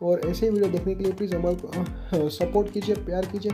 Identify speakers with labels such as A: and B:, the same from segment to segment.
A: और ऐसे ही वीडियो देखने के लिए प्लीज़ हमारे सपोर्ट कीजिए, प्यार कीजिए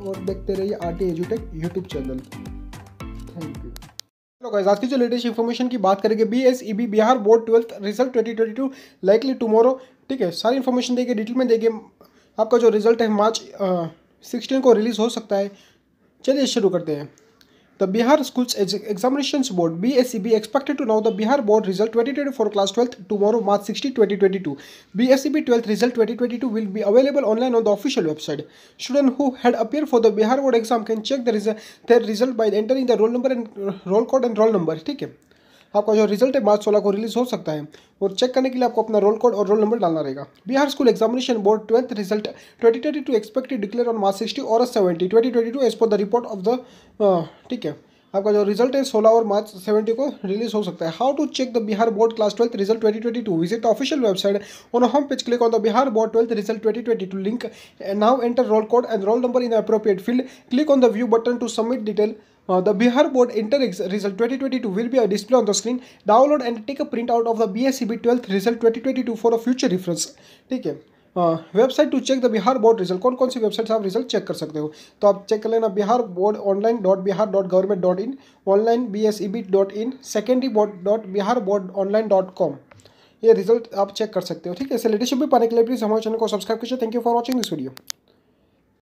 A: और देखते रहिए R T एजुटेक YouTube channel thank you hello guys आज की जो लेटेस्ट इन्फॉर्मेशन की बात करेंगे B S E B Bihar board twelfth result twenty twenty two likely tomorrow ठीक है, सारी इन्फॉर्मेशन देंगे डिटेल में देंगे। आपका जो रिज़ल्ट है मार्च सिक्सटीन को रिलीज़ हो सकता है। चलिए शुरू करते हैं। The Bihar Schools Examinations Board BSEB expected to know the Bihar Board result 2024 class 12th tomorrow March 16, 2022. BSEB 12th result 2022 will be available online on the official website. Students who had appeared for the Bihar Board exam can check the their result by entering the roll number and roll code and roll number. Okay. आपका जो result है, मार्च सोलह को release हो सकता है। और check करने के लिए आपको अपना रोल कोड और रोल नंबर डालना रहेगा। Bihar school examination board twelfth result twenty twenty two expected declare on March sixty और seventy twenty twenty two as per the report of the ठीक है। आपका जो रिज़ल्ट है, सोलह और मार्च सेवेंटी को रिलीज़ हो सकता है। How to check the Bihar board class twelfth result twenty twenty two visit official website on home page click on the Bihar board twelfth result twenty twenty two link now enter roll code and roll number in appropriate field click on the view button to submit detail Uh, the Bihar Board Inter Result 2022 will be a display on the screen. Download and take a print out of the BSCB 12th Result 2022 for a future reference. ठीक है? Website to check the Bihar board result कौन कौन सी website से आप result check कर सकते हो? तो आप चेक कर लेना Bihar board online dot Bihar dot government dot in online B S E B dot in secondary board dot Bihar board online dot com ये रिज़ल्ट आप चेक कर सकते हो। ठीक है? ऐसे लेटेस्ट भी पाने के लिए प्लीज़ हमारे चैनल को सब्सक्राइब कीजिए। Thank you for watching this video